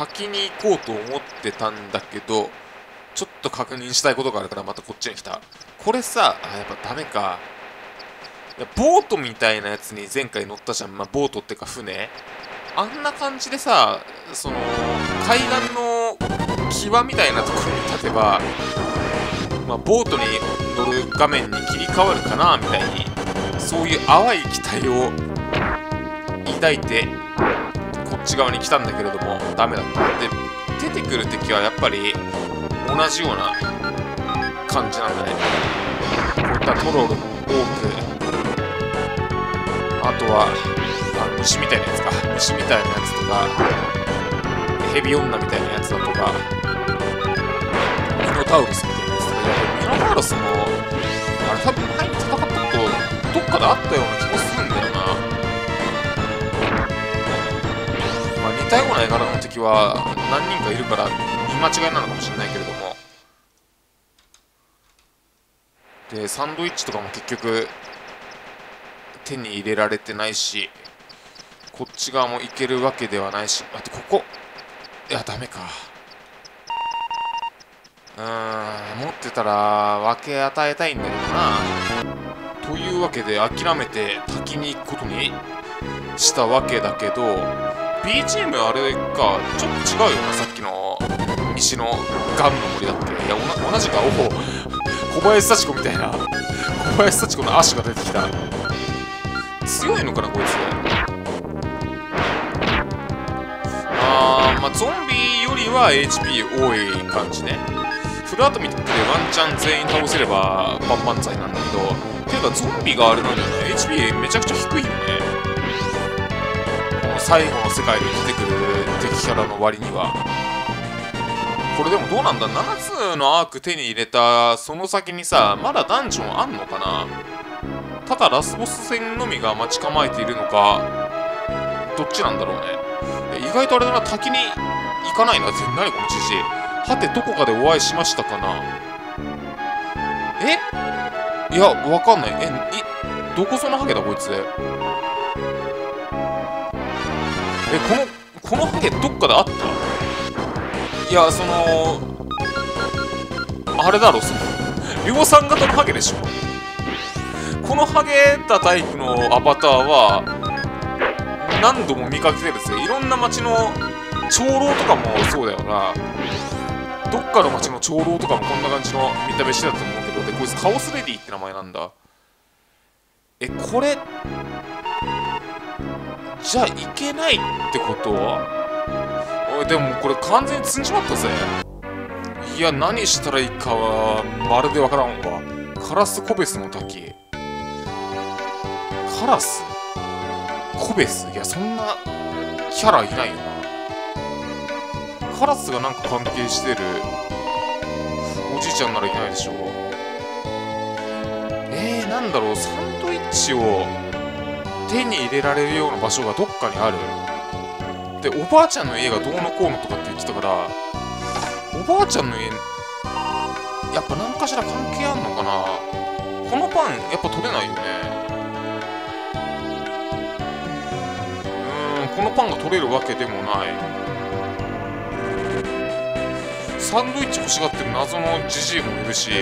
滝に行こうと思ってたんだけどちょっと確認したいことがあるからまたこっちに来た。これさあやっぱダメか。いやボートみたいなやつに前回乗ったじゃん、まあ、ボートってか船。あんな感じでさその海岸の際みたいなところに立てば、まあ、ボートに乗る画面に切り替わるかなみたいにそういう淡い期待を抱いてこっち側に来たんだけれどもダメだったで出てくる敵はやっぱり同じような感じなんだね。こういったトロルも多くあとはあ虫みたいなやつか。虫みたいなやつとかヘビ女みたいなやつだとかミノタウロスみたいなやつとか。いやミノタウロスもあれ多分前に戦ったことどっかであったようなまあ似たような絵柄の敵は何人かいるから見間違いなのかもしれないけれども。でサンドイッチとかも結局手に入れられてないしこっち側も行けるわけではないし。あとここいやダメか。うーん持ってたら分け与えたいんだけどな。というわけで諦めて滝に行くことにしたわけだけど BGM あれかちょっと違うよな。さっきの石のガンの森だっけ？いや同じか。おお。小林幸子みたいな。小林幸子の足が出てきた。強いのかなこいつ。あーまあゾンビよりは HP 多い感じね。フルアトミックでワンチャン全員倒せれば万々歳なんだけど。ていうかゾンビがあれなんだよな HP めちゃくちゃ最後の世界に出てくる敵キャラの割にはこれでもどうなんだ？7つのアーク手に入れたその先にさまだダンジョンあんのかな？ただラスボス戦のみが待ち構えているのかどっちなんだろうね？意外とあれだな。滝に行かないな。何このじじいはてどこかでお会いしましたかな？え？いやわかんない。えいどこそのハゲだこいつえこのこのハゲどっかであった？いやそのあれだろその量産型のハゲでしょ。このハゲたタイプのアバターは何度も見かけてるんですよいろんな街の長老とかもそうだよな。どっかの街の長老とかもこんな感じの見た目してたと思うけどでこいつカオスレディって名前なんだ。えこれじゃあいけないってことおいでもこれ完全に積んじまったぜ。いや何したらいいかはまるでわからんわ。カラスコベスの滝。カラス？コベスいやそんなキャラいないよな。カラスがなんか関係してる。おじいちゃんならいないでしょえー、なんだろう。サンドイッチを手に入れられるような場所がどっかにある。でおばあちゃんの家がどうのこうのとかって言ってたからおばあちゃんの家やっぱ何かしら関係あんのかな。このパンやっぱ取れないよね。うんこのパンが取れるわけでもない。サンドイッチ欲しがってる謎のジジイもいるし。い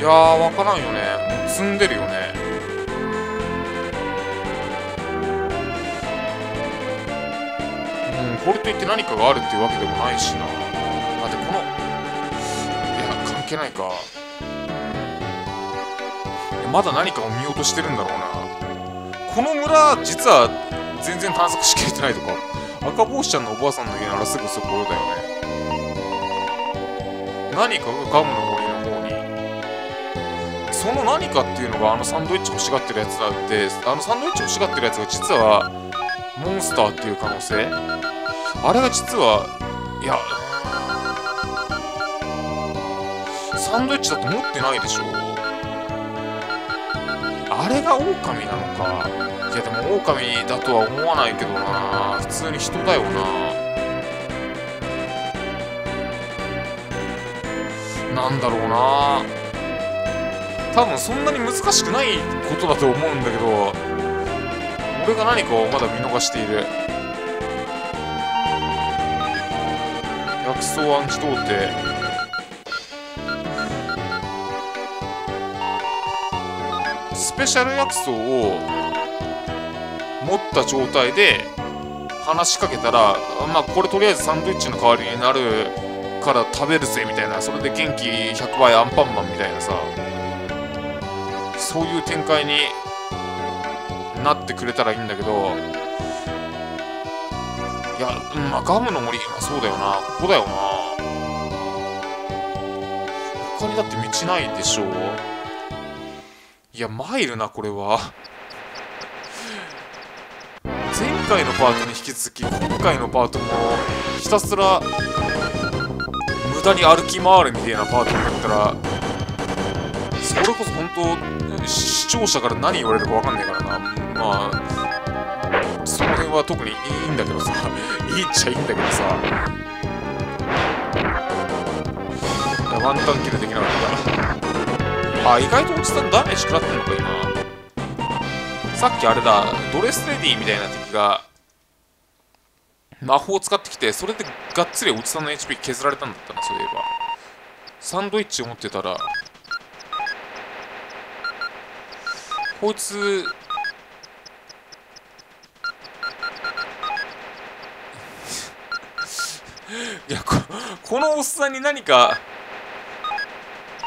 やーわからんよね。積んでるよね。これといって何かがあるっていうわけでもないしな。あでこのいや関係ないか。いまだ何かを見ようとしてるんだろうな。この村実は全然探索しきれてないとか。赤帽子ちゃんのおばあさんの家ならすぐそこだよね。何かがガムの森の方に。その何かっていうのがあのサンドイッチ欲しがってるやつだってあのサンドイッチ欲しがってるやつが実はモンスターっていう可能性あれが実はいやサンドイッチだと持ってないでしょ。あれが狼なのか。いやでも狼だとは思わないけどな。普通に人だよな。なんだろうな。多分そんなに難しくないことだと思うんだけど俺が何かをまだ見逃している。草暗自動艇スペシャル薬草を持った状態で話しかけたらまあこれとりあえずサンドイッチの代わりになるから食べるぜみたいなそれで元気100倍アンパンマンみたいなさそういう展開になってくれたらいいんだけどまあガムの森、まあ、そうだよな。ここだよな。他にだって道ないでしょう。いやマイルなこれは。前回のパートに引き続き今回のパートもひたすら無駄に歩き回るみたいなパートになったらそれこそ本当視聴者から何言われるか分かんないからな。まあその辺は特にいいんだけどさ。いいっちゃいいんだけどさ。ワンタンキルできなかった。あ意外とおじさんダメージ食らってんのか今。さっきあれだドレスレディみたいな敵が魔法を使ってきてそれでがっつりおじさんの HP 削られたんだったなそういえば。サンドイッチを持ってたら。こいついやここのおっさんに何か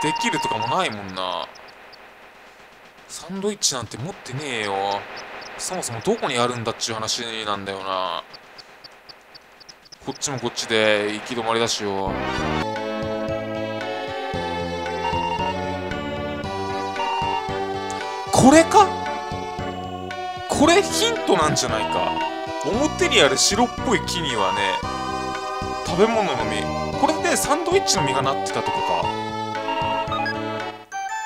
できるとかもないもんな。サンドイッチなんて持ってねえよ。そもそもどこにあるんだっちゅう話なんだよな。こっちもこっちで行き止まりだしよ。これか？これヒントなんじゃないか。表にある白っぽい木にはね食べ物の実。これでサンドイッチの実がなってたとこか。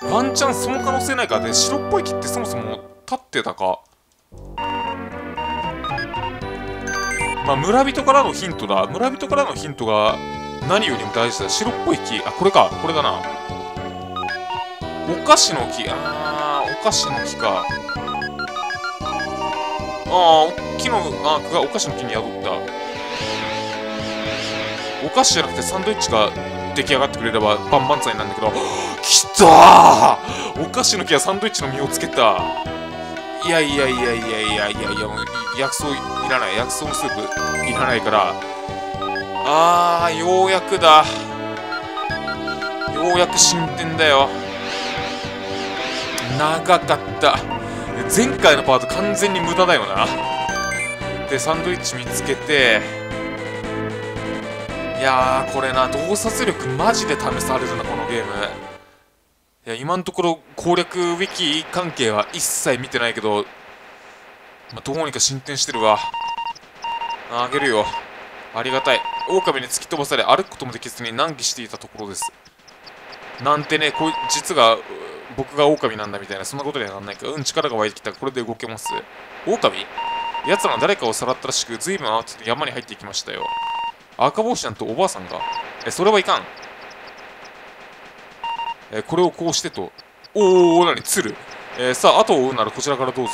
ワンチャンその可能性ないかで白っぽい木ってそもそも立ってたか。まあ村人からのヒントだ。村人からのヒントが何よりも大事だ。白っぽい木。あこれか。これだな。お菓子の木。あーお菓子の木か。ああ木のあがお菓子の木に宿った。お菓子じゃなくてサンドイッチが出来上がってくれれば万々歳なんだけど。きたお菓子の木はサンドイッチの実をつけた。いやいやいやいやいやいやいやもう薬草いらない。薬草のスープいらないから。あーようやくだ。ようやく進展だよ。長かった。前回のパート完全に無駄だよな。でサンドイッチ見つけて。いやーこれな洞察力マジで試されるなこのゲーム。いや今のところ攻略ウィキ関係は一切見てないけど、まあ、どうにか進展してるわ。あげるよ。ありがたい。狼に突き飛ばされ歩くこともできずに難儀していたところです。なんてねこい実が僕が狼なんだみたいなそんなことにはなんないかうん力が湧いてきた。これで動けます。狼？奴らが誰かをさらったらしく随分慌てて山に入っていきましたよ。赤帽子ちゃんとおばあさんが、え、それはいかん。え、これをこうしてと。おお、なに、鶴。えー、さあ、後を追うならこちらからどうぞ。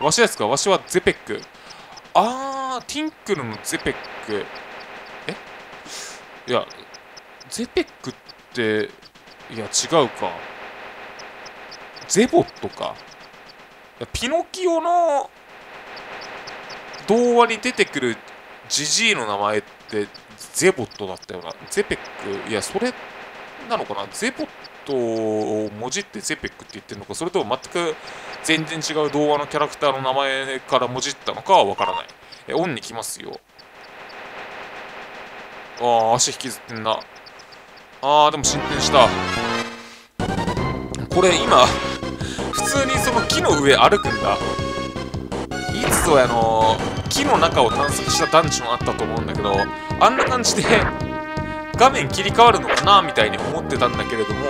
わしですか？わしはゼペック。あー、ティンクルのゼペック。え？いや、ゼペックって、いや、違うか。ゼボットか。ピノキオの童話に出てくるジジイの名前ってゼボットだったような。ゼペック、いや、それなのかな？ゼボットをもじってゼペックって言ってるのか、それとも全く全然違う童話のキャラクターの名前からもじったのかはわからない。え、オンに来ますよ。ああ、足引きずってんな。ああ、でも進展した。これ今、普通にその木の上歩くんだ。いつぞやの木の中を探索したダンジョンあったと思うんだけどあんな感じで画面切り替わるのかなみたいに思ってたんだけれども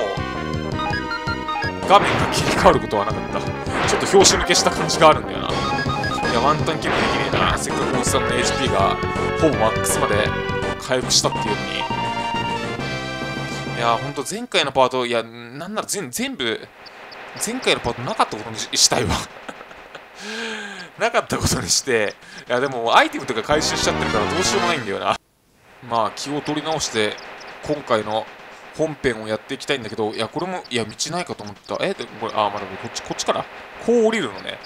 画面が切り替わることはなかった。ちょっと拍子抜けした感じがあるんだよな。いやワンタンキルできねえなせっかくおじさんの HP がほぼマックスまで回復したっていうのに。いやほんと前回のパートいやなんなら全全部前回のパートなかったことにしたいわ。なかったことにして。いやでもアイテムとか回収しちゃってるからどうしようもないんだよな。まあ気を取り直して今回の本編をやっていきたいんだけどいやこれもいや道ないかと思った。え？でこれあまだこっちこっちから？こう降りるのね。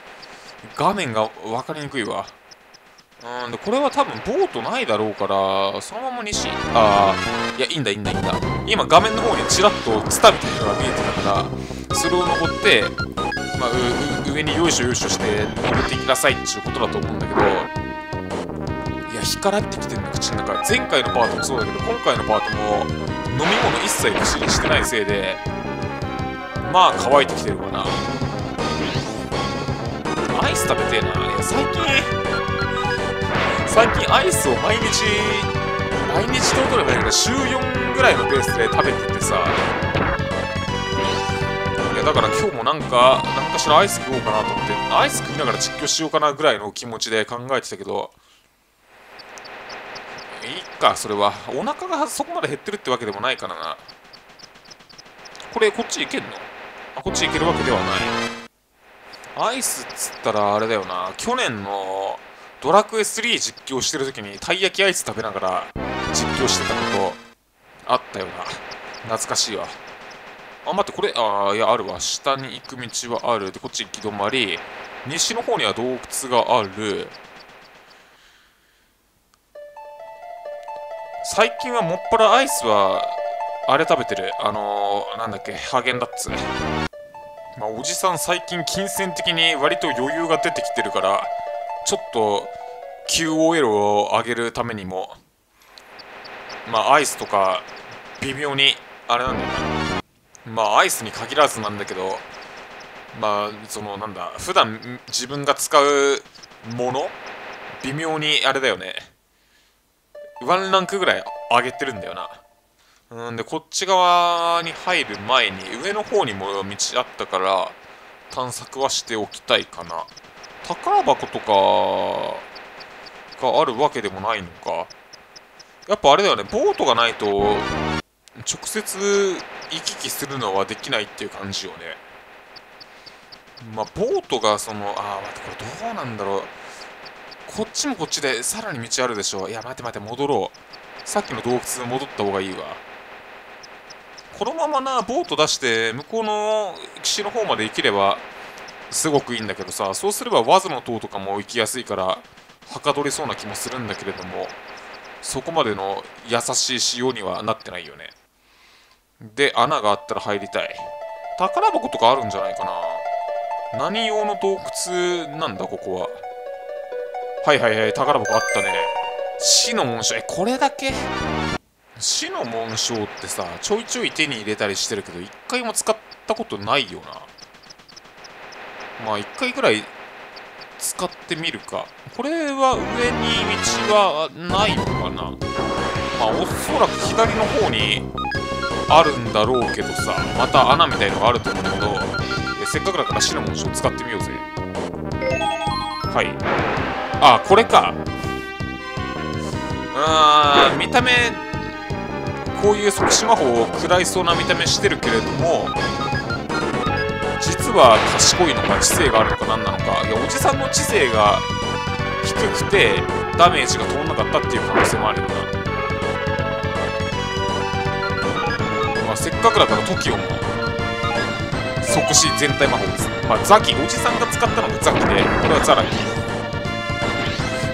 画面が分かりにくいわ。うんでこれは多分ボートないだろうからそのまま西。ああいやいいんだいいんだいいんだ。今画面の方にちらっとツタみたいなのが見えてたからそれを登って、まあ、上によいしょよいしょして登っていきなさいっていうことだと思うんだけどや干からってきてるの口の中前回のパートもそうだけど今回のパートも飲み物一切口にしてないせいでまあ乾いてきてるかな。アイス食べてえな。いや最近最近アイスを毎日毎日とればいいけど週4ぐらいのペースで食べててさ。いやだから今日もなんか何かしらアイス食おうかなと思ってアイス食いながら実況しようかなぐらいの気持ちで考えてたけどかそれは。お腹がそこまで減ってるってわけでもないからな。これこっち行けんの？あこっち行けるわけではない。アイスっつったらあれだよな。去年のドラクエ3実況してる時にたい焼きアイス食べながら実況してたことあったよな。懐かしいわ。あ待ってこれああいやあるわ。下に行く道はある。でこっち行き止まり。西の方には洞窟がある。最近はもっぱらアイスはあれ食べてる。あのー、なんだっけハーゲンダッツ。まあおじさん最近金銭的に割と余裕が出てきてるからちょっと QOL を上げるためにもまあアイスとか微妙にあれなんだよな。まあアイスに限らずなんだけどまあそのなんだ普段自分が使うもの？微妙にあれだよね。ワンランクぐらい上げてるんだよな。うんでこっち側に入る前に上の方にも道あったから探索はしておきたいかな。宝箱とかがあるわけでもないのか。やっぱあれだよね。ボートがないと直接行き来するのはできないっていう感じよね。まあボートがそのああ待ってこれどうなんだろう。こっちもこっちでさらに道あるでしょ。いや待て待て戻ろう。さっきの洞窟戻った方がいいわ。このままなボート出して向こうの岸の方まで行ければすごくいいんだけどさ。そうすればワズの塔とかも行きやすいからはかどりそうな気もするんだけれどもそこまでの優しい仕様にはなってないよね。で穴があったら入りたい。宝箱とかあるんじゃないかな。何用の洞窟なんだここは。はいはいはい宝箱あったね。死の紋章。えこれだけ？死の紋章ってさちょいちょい手に入れたりしてるけど一回も使ったことないよな。まあ一回ぐらい使ってみるか。これは上に道はないのかな？まあおそらく左の方にあるんだろうけどさまた穴みたいのがあると思うんだけど。せっかくだから死の紋章使ってみようぜ。はい。あこれか。うん見た目こういう即死魔法を食らいそうな見た目してるけれども実は賢いのか知性があるのか何なのか。いやおじさんの知性が低くてダメージが通んなかったっていう可能性もあるよな、まあ、せっかくだから TOKIO も即死全体魔法です。まあザキおじさんが使ったのがザキでこれはザラキ。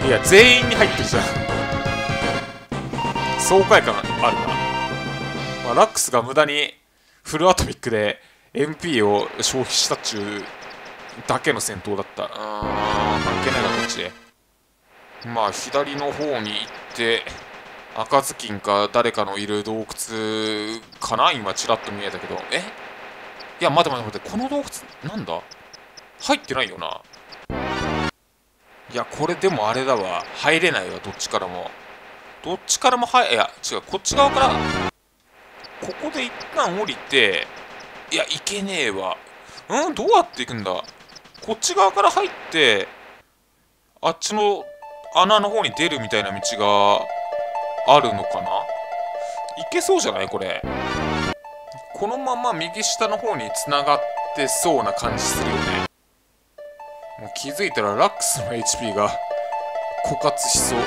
いや全員に入ってるじゃん。爽快感あるな、まあ、ラックスが無駄にフルアトミックで MP を消費したっちゅうだけの戦闘だった。あー関係ないなこっちで。まあ左の方に行って赤ずきんか誰かのいる洞窟かな今ちらっと見えたけど。え？いや待て待て待てこの洞窟なんだ？入ってないよな。いやこれでもあれだわ。入れないわどっちからも。どっちからも入いや違うこっち側からここで一旦降りていや行けねえわ。うんどうやって行くんだ？こっち側から入ってあっちの穴の方に出るみたいな道があるのかな？行けそうじゃない？これ。このまま右下の方に繋がってそうな感じするよね。もう気づいたらラックスの HP が枯渇しそう。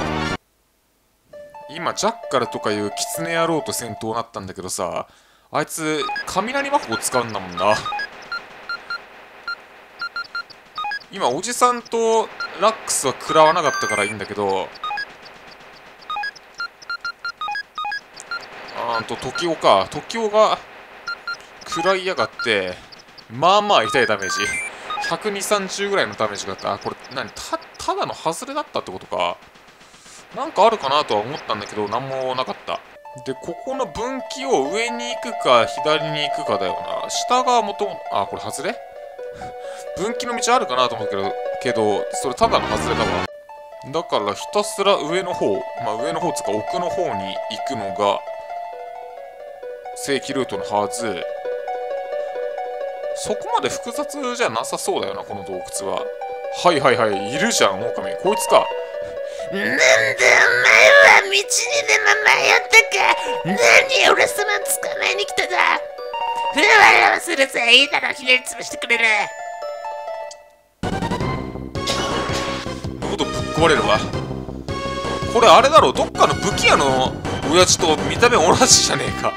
今ジャッカルとかいうキツネ野郎と戦闘になったんだけどさあいつ雷魔法使うんだもんな。今おじさんとラックスは食らわなかったからいいんだけど。あーと時男か。時男が食らいやがってまあまあ痛いダメージ。12030ぐらいのダメージがあった。あこれ何？たただの外れだったってことか。なんかあるかなとは思ったんだけど何もなかった。でここの分岐を上に行くか左に行くかだよな。下がもともあこれ外れ？分岐の道あるかなと思うけどけどそれただの外れだわ。だからひたすら上の方まあ上の方つか奥の方に行くのが正規ルートのはず。そこまで複雑じゃなさそうだよなこの洞窟は。はいはいはいいるじゃん狼。こいつか。なんでお前は道にでも迷ったか。何俺様捕まえに来ただ。ふわふわするぜいいだろひねり潰してくれる。喉ぶっ壊れるわ。これあれだろどっかの武器屋の親父と見た目同じじゃねえか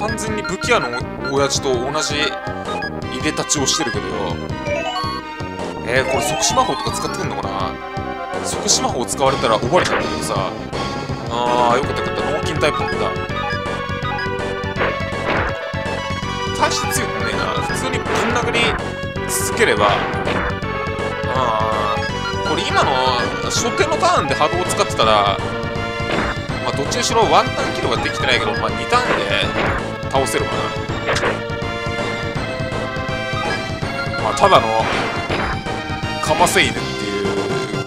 完全に武器屋の親父と同じいでたちをしてるけどよ。えー、これ即死魔法とか使ってんのかな？即死魔法使われたら終わりなんだけどさ。あーよかったよかった。脳筋タイプだった。大して強くねえな。普通にぶん殴り続ければ。あーこれ今の初手のターンで波動を使ってたらまあどっちにしろワンタンキルはできてないけどまあ2ターンで倒せるかな。まあただのかませ犬ってい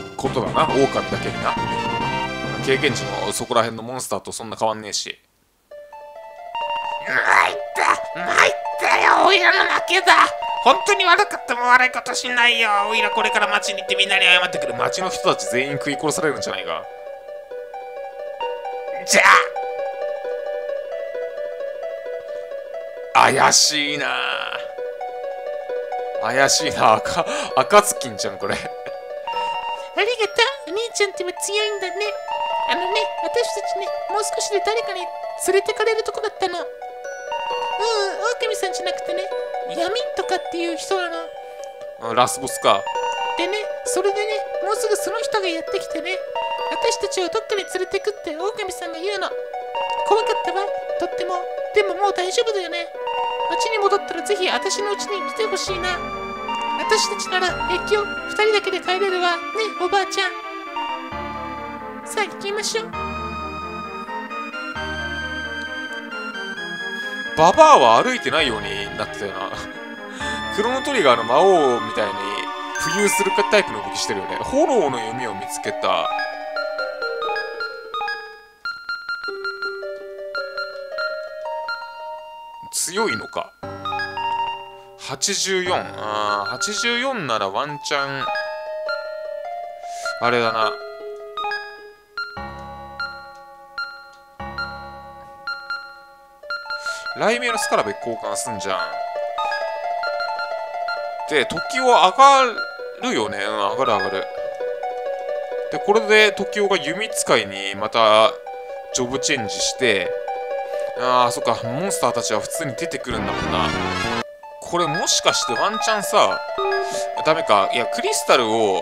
うことだな狼だけにな。経験値もそこら辺のモンスターとそんな変わんねえし。参った参ったよおいらの負けだ。本当に悪かったも悪いことしないよ。おいらこれから町に行ってみんなに謝ってくる。町の人たち全員食い殺されるんじゃないかじゃあ。怪しいな。怪しいな。赤赤ずきんじゃんこれ。ありがとう。お兄ちゃんってば強いんだね。あのね私たちねもう少しで誰かに連れてかれるとこだったの。うん狼さんじゃなくてね闇とかっていう人なの。うんラスボスか。でねそれでねもうすぐその人がやってきてね私たちをどっかに連れてくって狼さんが言うの。怖かったわ。とっても。でももう大丈夫だよね。町に戻ったらぜひ私の家に来てほしいな。私たちなら越境2人だけで帰れるわ。ねおばあちゃん。さあ行きましょう。ババアは歩いてないようになってたよな。クロノトリガーの魔王みたいに浮遊するタイプの動きしてるよね。炎の弓を見つけた。強いのか。84あー84ならワンチャン。あれだな。雷鳴のスカラベ交換すんじゃん。で時を上がるよね。うん上がる上がる。でこれで時をが弓使いにまたジョブチェンジしてああそっか。モンスターたちは普通に出てくるんだもんな。これもしかしてワンチャンさダメか。いやクリスタルを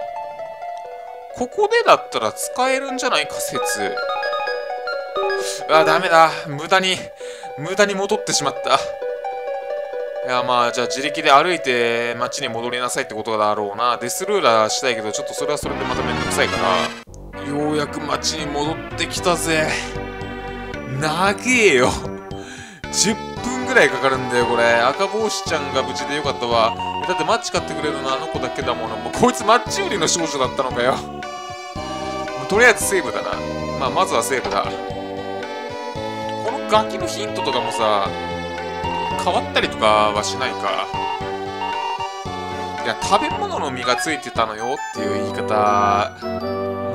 ここでだったら使えるんじゃないか説。あダメだ。無駄に無駄に戻ってしまった。いやまあじゃあ自力で歩いて街に戻りなさいってことだろうな。デスルーラーしたいけどちょっとそれはそれでまためんどくさいから。ようやく街に戻ってきたぜ。長えよ。10分ぐらいかかるんだよこれ。赤帽子ちゃんが無事でよかったわ。だってマッチ買ってくれるのあの子だけだもの。もうこいつマッチ売りの少女だったのかよ。とりあえずセーブだな。まあまずはセーブだ。このガキのヒントとかもさ変わったりとかはしないか。いや食べ物の実がついてたのよっていう言い方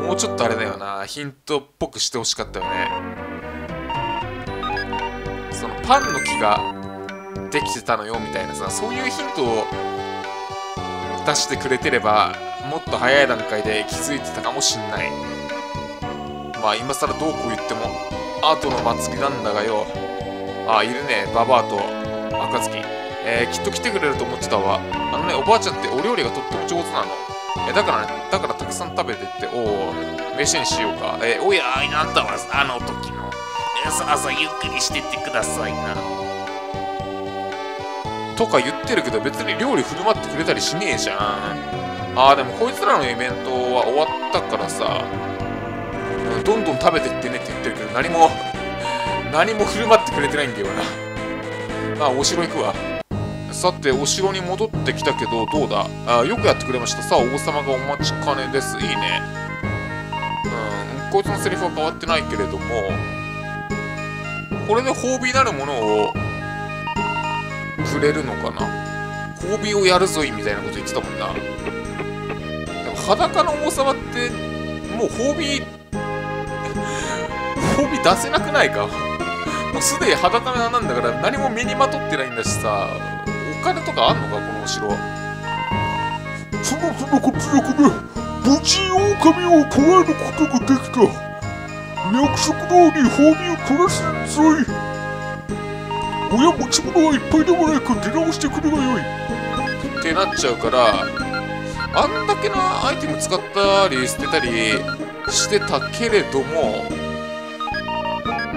もうちょっとあれだよな。ヒントっぽくしてほしかったよね。パンの木ができてたのよみたいなさそういうヒントを出してくれてればもっと早い段階で気づいてたかもしんない。まあ今更どうこう言っても後の祭りなんだがよ。あいるね。ババアと暁えー、きっと来てくれると思ってたわ。あのねおばあちゃんってお料理がとっても上手なの。えだからねだからたくさん食べてっておお飯にしようか。え、おやあなたはあの時のえさあさゆっくりしてってくださいな。とか言ってるけど別に料理振る舞ってくれたりしねえじゃん。あーでもこいつらのイベントは終わったからさ、どんどん食べてってねって言ってるけど何も 何も振る舞ってくれてないんだよな。まあお城行くわ。さてお城に戻ってきたけどどうだ？あよくやってくれました。さあ王様がお待ちかねです。いいね。うんこいつのセリフは変わってないけれどもこれで褒美なるものをくれるのかな？褒美をやるぞいみたいなこと言ってたもんな。でも裸の王様ってもう褒美 褒美出せなくないか？もうすでに裸なんだから何も身にまとってないんだしさお金とかあんのか？このお城そもそもこちらから無事狼を捕らえることができた。約束通り褒美を取らせるぞい親持ち物はいっぱいでもないか出直してくれがよい。ってなっちゃうからあんだけのアイテム使ったり捨てたりしてたけれども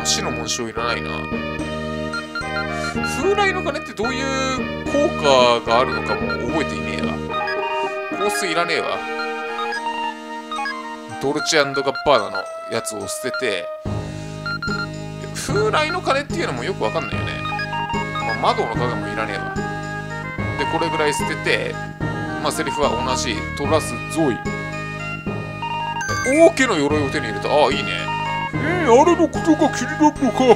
死の紋章いらないな。風来の鐘ってどういう効果があるのかも覚えていねえわ。香水いらねえわ。ドルチェガッバーナのやつを捨てて風来の鐘っていうのもよくわかんないよね、まあ、窓の影もいらねえわ。でこれぐらい捨ててまあセリフは同じ。トラスゾイ。王家の鎧を手に入れた。ああいいね。えー、あれのことが気になるのか。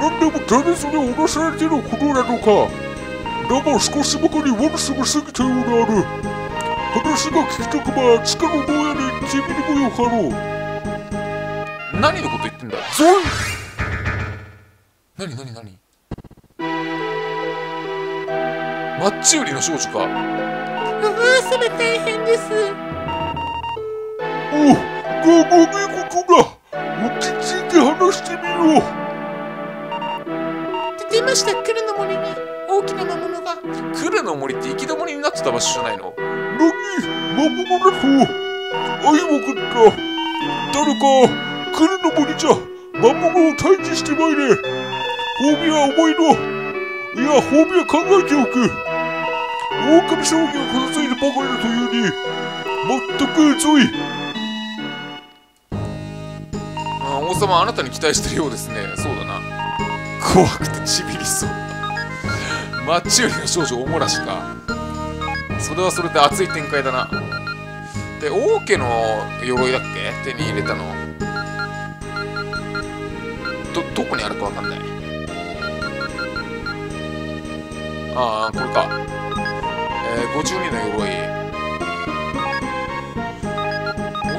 何でも誰それを脅されてのことなのか。だが少しばかり悪さが過ぎたようである話が聞きたくば地下の牢屋に行ってみるもよかろう何のこと言ってんだゾイ何何何マッチ売りの少女かうわそれ大変ですおうがごめ事だ落ち着いて話してみよう出てました来るの森に大きな魔物がクルの森って行き止まりになってた場所じゃないの何魔物だとあいわかった誰か来るの森じゃ魔物を退治してまいれ褒美は思いのいや褒美は考えておく狼騒ぎが片付いてばかりだというに全くゾイあ王様あなたに期待してるようですねそうだな怖くてちびりそうマッチ売りの少女おもらしかそれはそれで熱い展開だな。で王家の鎧だっけ手に入れたの。どどこにあるかわかんない。ああこれかえー、52の鎧。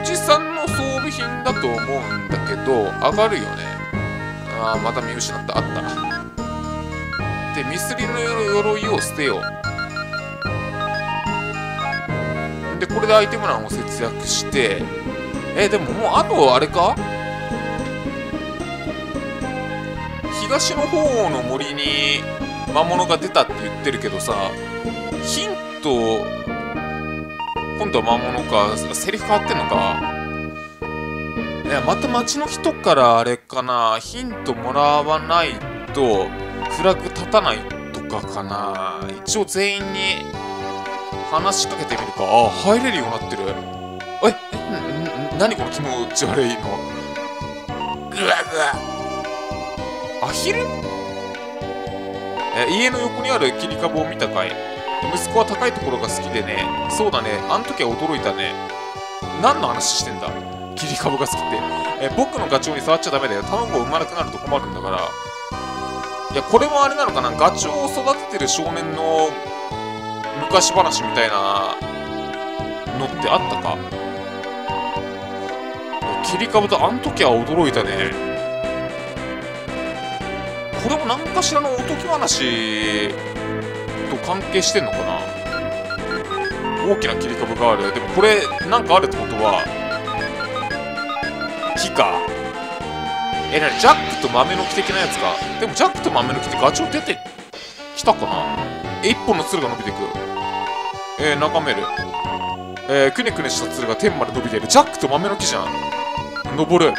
おじさんの装備品だと思うんだけど上がるよね。ああまた見失った。あった。でミスリの鎧を捨てよう。でこれでアイテム欄を節約してえでももうあとあれか？東の方の森に魔物が出たって言ってるけどさヒント今度は魔物かセリフ変わってんのか？いやまた町の人からあれかなヒントもらわないとフラグ立たないとかかな。一応全員に話しかけてみるか。あ入れるようになってる。ええ何この気持ち悪いの？ぐわぐわアヒル？え家の横にある切り株を見たかい。息子は高いところが好きでね。そうだね。あの時は驚いたね。何の話してんだ？切り株が好きって。え僕のガチョウに触っちゃダメだよ。卵を産まなくなると困るんだから。いやこれもあれなのかな。ガチョウを育ててる少年の昔話みたいなのってあったか？切り株とあの時は驚いたね。これも何かしらのおとぎ話と関係してんのかな？大きな切り株がある。でもこれなんかあるってことは木か。えなにジャックと豆の木的なやつか。でもジャックと豆の木ってガチョウ出てきたかな？え一本のつるが伸びていく。えー、眺める。えー、くねくねしたつるが天まで伸びてる。ジャックと豆の木じゃん。登る。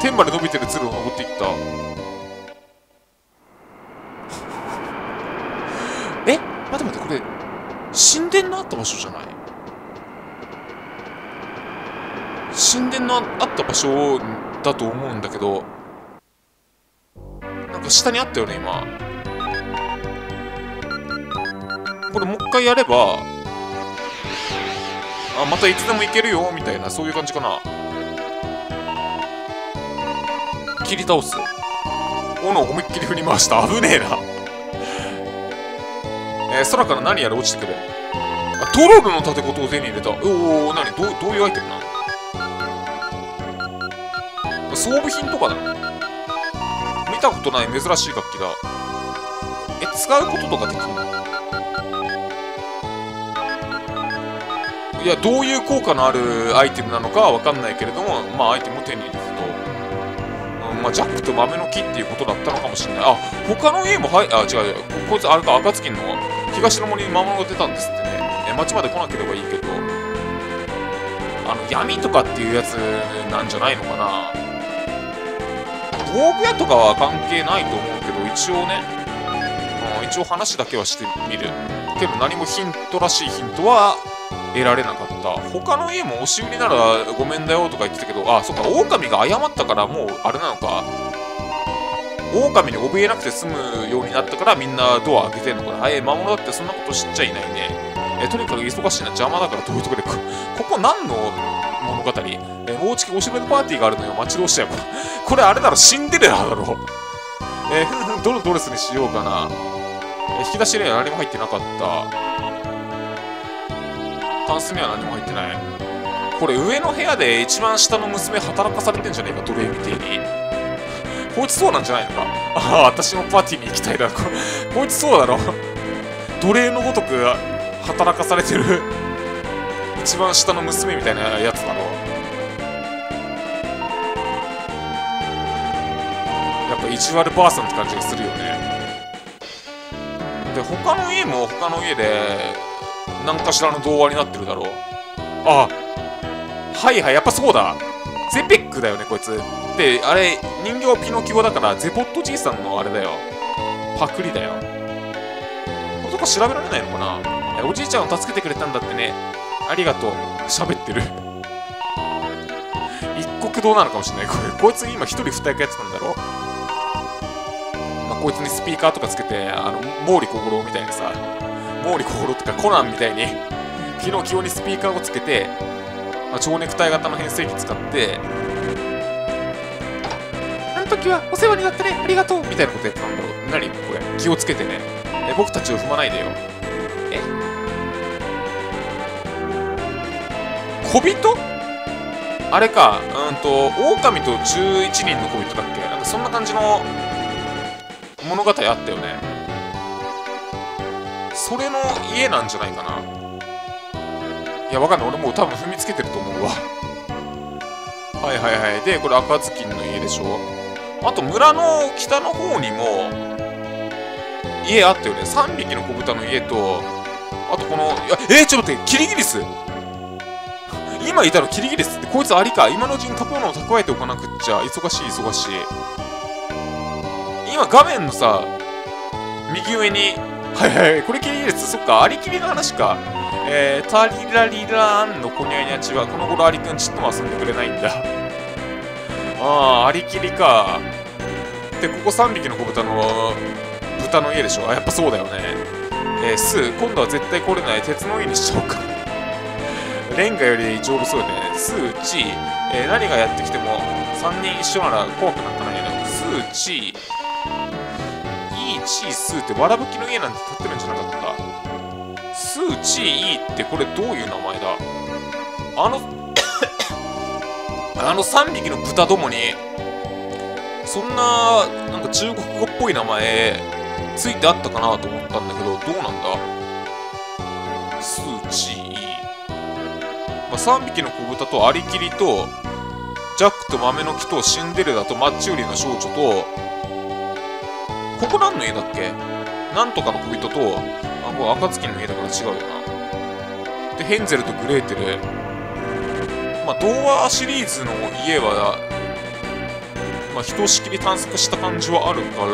天まで伸びてるつるを登っていった。え？待って待ってこれ神殿のあった場所じゃない？神殿のあった場所だと思うんだけどなんか下にあったよね今。これもう一回やればあまたいつでも行けるよみたいなそういう感じかな。切り倒す。斧を思いっきり振り回した。危ねえな。えー、空から何やら落ちてくる。あトロルの盾事を手に入れた。おお何？どうどういうアイテムなの？装備品とかだ。見たことない珍しい楽器だ。え使うこととかできるの？いやどういう効果のあるアイテムなのかは分かんないけれどもまあアイテムを手に入れると、うん、まあジャックと豆の木っていうことだったのかもしれない。あ他の家もはいあ違うここいつあれか暁の東の森に魔物が出たんですってね。え町まで来なければいいけど。あの闇とかっていうやつなんじゃないのかな。道具屋とかは関係ないと思うけど一応ね、うん、一応話だけはしてみる。けど何もヒントらしいヒントは得られなかった。他の家も押し売りならごめんだよとか言ってたけどあそっか狼が謝ったからもうあれなのか。狼に怯えなくて済むようになったからみんなドア開けてんのかな。え魔物だってそんなこと知っちゃいないね。えとにかく忙しいな邪魔だからどういうとこでここ何の物語？え大月おしめのパーティーがあるのよ。待ち遠しちゃうこれあれだろシンデレラだろ。えふんふんどのドレスにしようかな。え引き出しには何も入ってなかった。タンスには何も入ってない。これ上の部屋で一番下の娘働かされてんじゃねえか奴隷みてえに。こいつそうなんじゃないのか？ああ私もパーティーに行きたいだここいつそうだろ？奴隷のごとく働かされてる。一番下の娘みたいなやつだろ。やっぱ意地悪ばあさんって感じがするよね。で他の家も他の家で何かしらの童話になってるだろう。あはいはいやっぱそうだ。ゼペックだよねこいつ。であれ人形ピノキオだからゼポットじいさんのあれだよ。パクリだよ。ことか調べられないのかな？おじいちゃんを助けてくれたんだってね。ありがとう。喋ってる。一国道なのかもしれない。これこいつ今一人二役やってたんだろまあこいつにスピーカーとかつけてあの毛利小五郎みたいにさ毛利小五郎とかコナンみたいにピノキオにスピーカーをつけて、まあ、蝶ネクタイ型の変声機使ってあの時はお世話になったねありがとうみたいなことやったんだろう。何？これ。気をつけてね。え僕たちを踏まないでよ。え？小人？あれか。うんと狼と11人の小人だっけ？なんかそんな感じの物語あったよね。それの家なんじゃないかな。いやわかんない。俺もう多分踏みつけてると思うわ。はいはいはい。でこれ赤ずきんの家でしょ。あと村の北の方にも家あったよね。3匹の子豚の家とあとこのいやえー、ちょっと待って。キリギリス。今いたのキリギリス。ってこいつありか。今のうちに食べ物を蓄えておかなくっちゃ忙しい忙しい。今画面のさ右上にはいはい、これキリです。そっか、ありきりの話か。えー、タリラリラーンのコニャニャチは、この頃アリくんちっとも遊んでくれないんだ。ああ、ありきりか。で、ここ3匹の子豚の、豚の家でしょあ、やっぱそうだよね。えー、スー、今度は絶対来れない鉄の家にしちゃおうか。レンガより丈夫そうだね。スー、チー、えー、何がやってきても、3人一緒なら怖くなんかないよね。スー、チー、チースーってわらぶきの家なんて建ってるんじゃなかった？スーチーイってこれどういう名前だ？あの あの3匹の豚どもにそんななんか中国語っぽい名前ついてあったかなと思ったんだけどどうなんだ？スーチーイー、まあ、3匹の子豚とアリキリとジャックと豆の木とシンデレラとマッチ売りの少女とここ何の家だっけ？なんとかの小人とあこれ暁の家だから違うよな。でヘンゼルとグレーテル。まあ童話シリーズの家はまあひとしきり探索した感じはあるから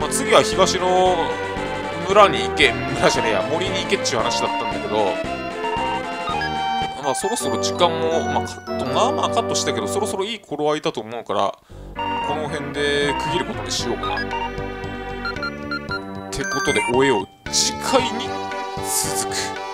まあ次は東の村に行け村じゃねえや森に行けっちゅう話だったんだけどまあそろそろ時間も、まあ、カットまあまあカットしたけどそろそろいい頃合いだと思うから辺で区切ることにしようかな。ってことで終えよう次回に続く。